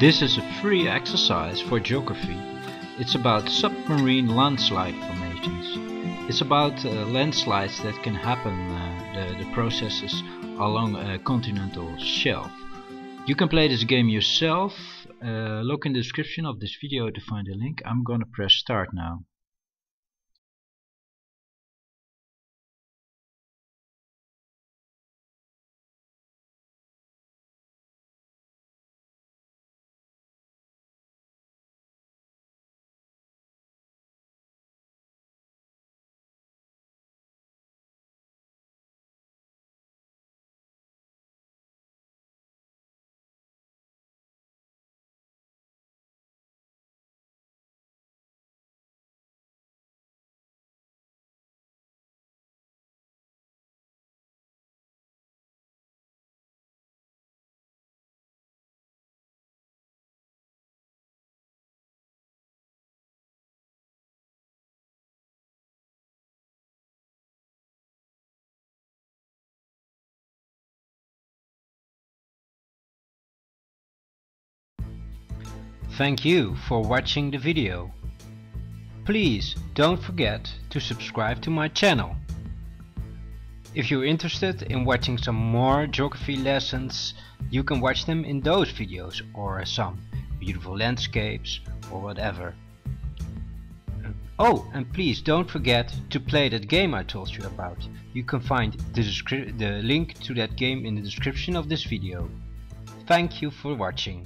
This is a free exercise for geography. It's about submarine landslide formations. It's about uh, landslides that can happen, uh, the, the processes along a continental shelf. You can play this game yourself. Uh, look in the description of this video to find a link. I'm gonna press start now. Thank you for watching the video. Please don't forget to subscribe to my channel. If you're interested in watching some more geography lessons, you can watch them in those videos or some beautiful landscapes or whatever. Oh, and please don't forget to play that game I told you about. You can find the, the link to that game in the description of this video. Thank you for watching.